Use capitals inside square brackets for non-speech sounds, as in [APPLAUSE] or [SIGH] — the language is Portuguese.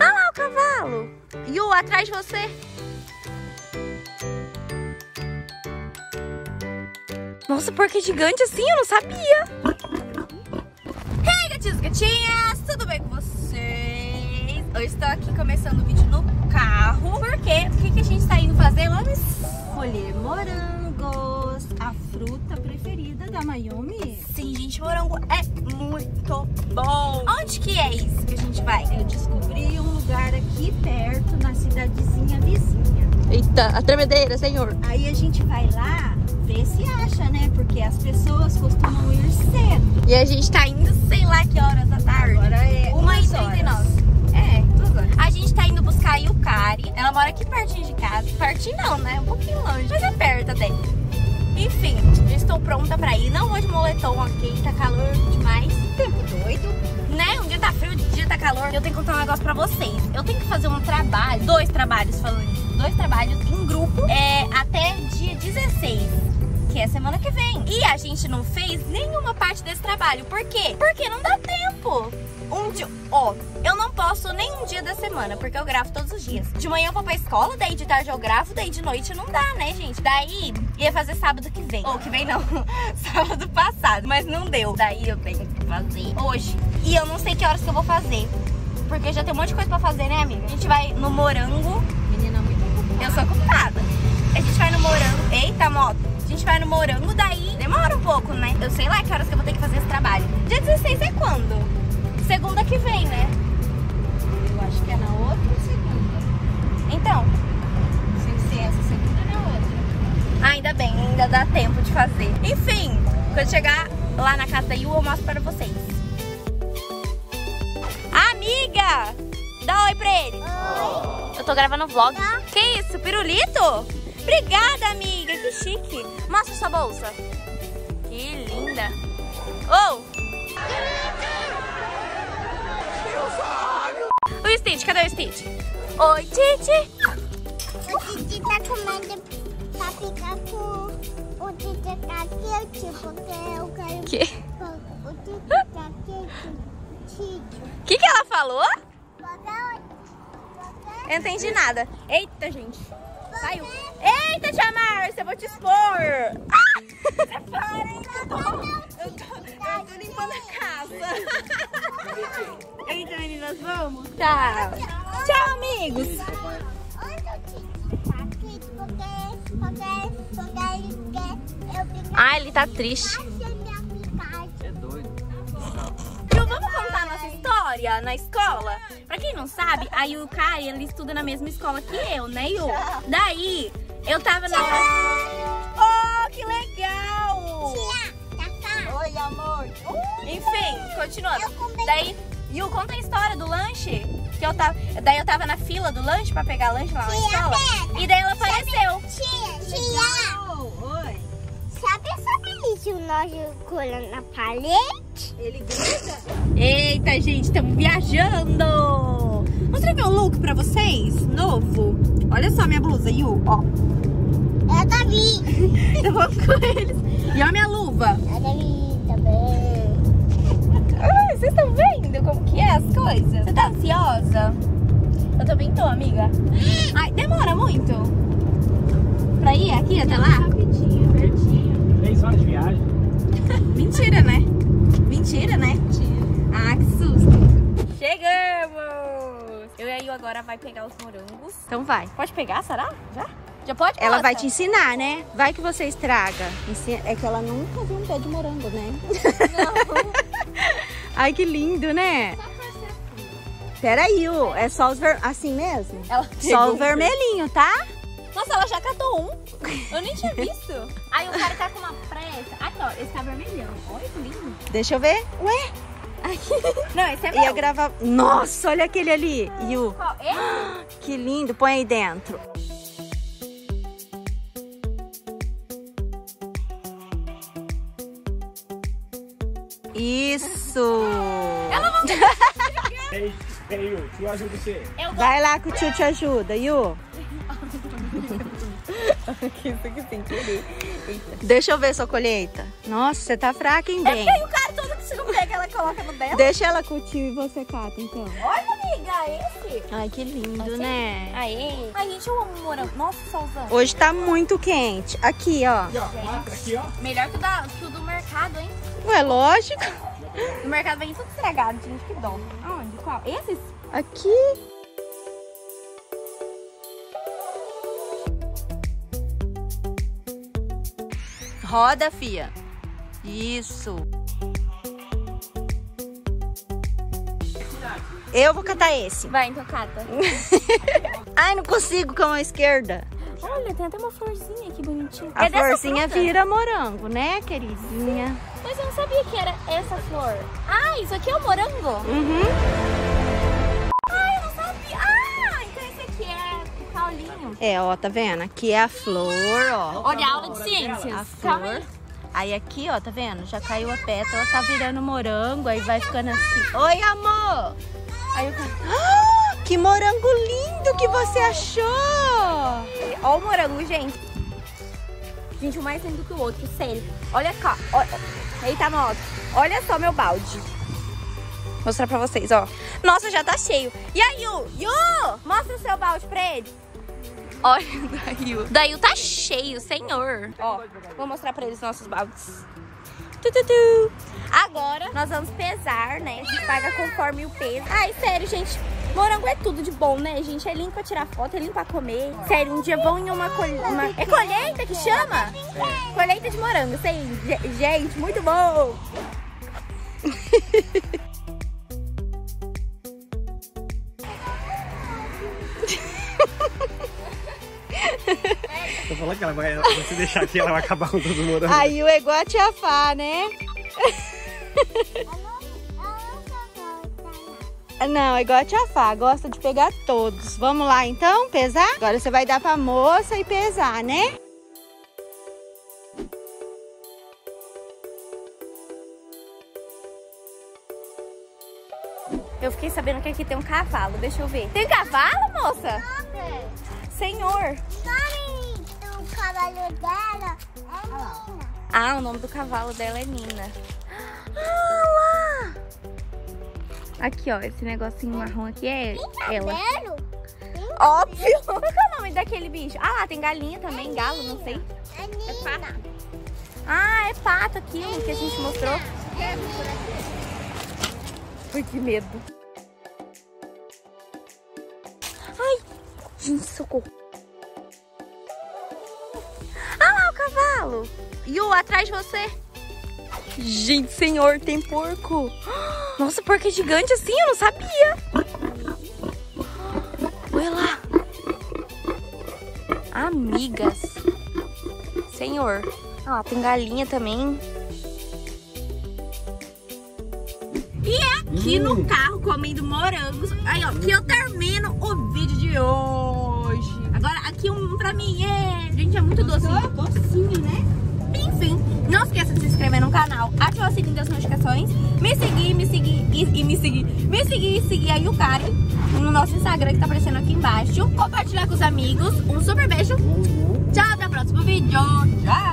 Ah lá o cavalo. Yu, atrás de você. Nossa, porco é gigante assim, eu não sabia. Hey, gatinhos e gatinhas, tudo bem com vocês? Eu estou aqui começando o vídeo no carro. Por quê? O que, que a gente está indo fazer, Mames? Colher morangos, a fruta preferida da Mayumi. Sim, gente, morango é muito bom. Onde que é isso que a gente vai? Eu descobri um lugar aqui perto, na cidadezinha vizinha. Eita, a tremedeira, senhor. Aí a gente vai lá ver se acha, né? Porque as pessoas costumam ir cedo. E a gente tá indo, sei lá que horas da tarde. Agora é Uma e trinta e horas. nove. É, duas horas. A gente tá a Yukari. Ela mora aqui pertinho de casa. Pertinho não, né? Um pouquinho longe, mas é perto até. Enfim, já estou pronta pra ir. Não vou de moletom, ok? Tá calor demais. Tempo doido. Né? Um dia tá frio, um dia tá calor. Eu tenho que contar um negócio pra vocês. Eu tenho que fazer um trabalho, dois trabalhos falando isso. Dois trabalhos em grupo é, até dia 16. Que é semana que vem. E a gente não fez nenhuma parte desse trabalho. Por quê? Porque não dá tempo. Um dia. Ó, eu não posso nem um dia da semana, porque eu gravo todos os dias. De manhã eu vou pra escola, daí de tarde eu gravo, daí de noite não dá, né, gente? Daí ia fazer sábado que vem. Ou que vem não, [LAUGHS] sábado passado. Mas não deu. Daí eu tenho que fazer hoje. E eu não sei que horas que eu vou fazer. Porque já tem um monte de coisa pra fazer, né, amiga? A gente vai no morango. Menina muito ocupada. Eu sou ocupada. A gente vai no morango. Eita, moto. A gente vai no morango, daí demora um pouco, né? Eu sei lá que horas que eu vou ter que fazer esse trabalho. Dia 16 é quando? Segunda que vem, né? Eu acho que é na outra segunda. Então, Sem ser essa segunda, na outra. ainda bem, ainda dá tempo de fazer. Enfim, quando chegar lá na casa da Yu, eu mostro para vocês. Amiga! Dá oi pra ele. Eu tô gravando vlog. Que isso, pirulito? Obrigada, amiga. Que chique. Mostra sua bolsa. Que linda. Oh! O Stitch, cadê o Stitch? Oi, Titi. O Titi tá comendo pra ficar com o Titi tá quente, porque eu quero... Que? O Titi tá quente, Titi. que que ela falou? Eu não entendi nada. Eita, gente. Saiu. Eita, tia Márcia, eu vou te expor. Ah! Eu tô, limpando a casa. Eita, meninas, vamos? Tchau. Tchau, amigos. Tá ele. Ah, ele tá triste. Minha picagem. Ju, vamos contar a nossa história na escola? Pra quem não sabe, a Yukari, ela estuda na mesma escola que eu, né, Yu? Daí, eu tava na... Que legal! Tia, tá. Oi, amor. Enfim, continuando. Daí, Yu, conta a história do lanche. Que eu tava, daí eu tava na fila do lanche pra pegar lanche lá na Tia, escola. pega. E daí ela apareceu. Tia, tia. Oi. Sabe sobre isso? Nós colando na parede? Ele grita. Eita, gente, estamos viajando. Mostra meu look pra vocês, novo. Olha só minha blusa, Yu, ó. Eu [LAUGHS] também. Eu vou com eles. E olha minha luva. Eu também, também. Ai, vocês estão vendo como que é as coisas? Você tá ansiosa? Eu também tô, amiga. Ai, demora muito? Pra ir aqui até lá? Rapidinho, pertinho. Três horas de viagem. [LAUGHS] Mentira, né? Mentira, né? Ah, que susto. Chegamos! Eu e a Yu agora vai pegar os morangos. Então vai. Pode pegar, será? Já? Já pode? Ela vai te ensinar, né? Vai que você estraga. É que ela nunca viu um pé de morango, né? [LAUGHS] Ai, que lindo, né? Peraí, é só os ver... assim mesmo? Ela Só o vermelhinho, tá? Nossa, ela já catou um. Eu nem tinha visto. [LAUGHS] Aí o cara tá com uma pressa. Aqui, ó, esse tá vermelhão. Olha que lindo. Deixa eu ver. Ué, [LAUGHS] Não, esse é ia meu. gravar... Nossa, olha aquele ali. Yu, Qual? Esse? [GASPS] que lindo. Põe aí dentro. Ei, ei, Yu, tu ajuda você. Vai lá que o tio te ajuda, Yu. Deixa eu ver sua colheita. Nossa, você tá fraca, hein, É bem? aí o cara todo que você não pega, ela coloca no dela. Deixa ela com o tio e você cata, então. Olha, pegar esse? Ai, que lindo, Assim? né? Aê. Ai, gente, eu amo morango. Nossa, solzão. Hoje tá muito quente. Aqui, ó. Aqui, ó. Melhor que o, da, que o do mercado, hein? Ué, lógico. O mercado vem tudo estragado, gente. Que dó. Aonde? Qual? Esses? Aqui. Roda, fia. Isso. Eu vou catar esse. Vai, então cata. [LAUGHS] Ai, não consigo com a esquerda. Olha, tem até uma florzinha aqui bonitinha. A É florzinha vira morango, né, queridinha? Mas eu não sabia que era essa flor. Ah, isso aqui é o morango? Uhum. Ai, eu não sabia. Ah, então esse aqui é o caulinho. É, ó, tá vendo? Aqui é a flor, ó. Olha, aula de ciências. A flor. aí. Aqui, ó, tá vendo? Já caiu a pétala, tá virando morango, aí vai ficando assim. Oi, amor! Aí eu [GASPS] Ah, que morango lindo que você achou! Ó o morango, gente. Gente, um mais lindo que o outro, sério. Olha cá. Olha. Eita, nossa. Olha só meu balde. Vou mostrar pra vocês, ó. Nossa, já tá cheio. E aí, Yu? Yu! Mostra o seu balde pra ele. Olha o Dail. Dail tá cheio, senhor. Ó, vou mostrar pra eles nossos baldes. Tu, tu, tu. Agora, nós vamos pesar, né? A gente paga conforme o peso. Ai, sério, gente. Morango é tudo de bom, né, gente? É lindo pra tirar foto, é lindo pra comer. Sério, um dia vão em uma, col uma... É colheita que chama? Colheita de morango, sei. Ge- Gente, muito bom. [LAUGHS] Tô falando que ela vai, se deixar aqui, ela vai acabar com todo mundo. Aí o é igual a tia Fá, né? [LAUGHS] Não, é igual a tia Fá, gosta de pegar todos. Vamos lá então, pesar? Agora você vai dar pra moça e pesar, né? Eu fiquei sabendo que aqui tem um cavalo. Deixa eu ver. Tem cavalo, moça? Senhor. O cavalo dela é Nina. Ah, o nome do cavalo dela é Nina. [GASPS] Ah! Aqui, ó, esse negocinho marrom aqui é ela. Óbvio! Qual que é o nome daquele bicho? Ah lá, tem galinha também, galo, não sei. É Nina. Ah, é pato aquilo que a gente mostrou. Ai, que medo. Ai, gente, socorro. Ah lá o cavalo. Yu, atrás de você. Gente, senhor, tem porco. Nossa, porco é gigante assim, eu não sabia. Olha lá. Amigas. Senhor. Ah, tem galinha também. E aqui no carro comendo morangos. Aí, ó, que eu termino o vídeo de hoje. Agora, aqui um pra mim. É... Gente, é muito docinho. Docinho, né? Enfim, não esqueça de se inscrever no canal, ativar o sininho das notificações, me seguir, me seguir e, e me seguir, me seguir e seguir a Yukari no nosso Instagram que tá aparecendo aqui embaixo. Compartilhar com os amigos. Um super beijo. Tchau, até o próximo vídeo. Tchau.